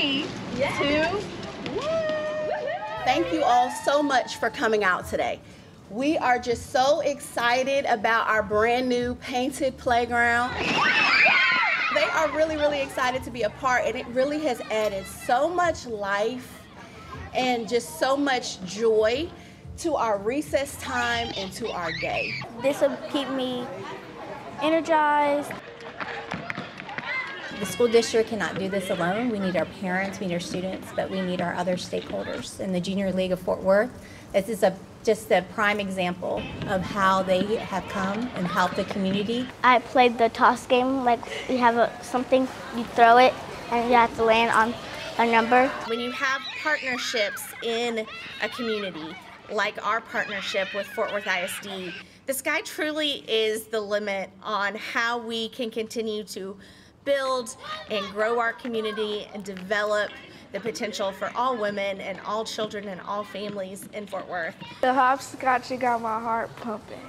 three, two. Thank you all so much for coming out today. We are just so excited about our brand new painted playground. They are really, really excited to be a part, and it really has added so much life and just so much joy to our recess time and to our day. This will keep me energized. The school district cannot do this alone. We need our parents, we need our students, but we need our other stakeholders. In the Junior League of Fort Worth, this is a just a prime example of how they have come and helped the community. I played the toss game, like you have a, something, you throw it, and you have to land on a number. When you have partnerships in a community, like our partnership with Fort Worth ISD, the sky truly is the limit on how we can continue to build and grow our community and develop the potential for all women and all children and all families in Fort Worth. The hopscotch got my heart pumping.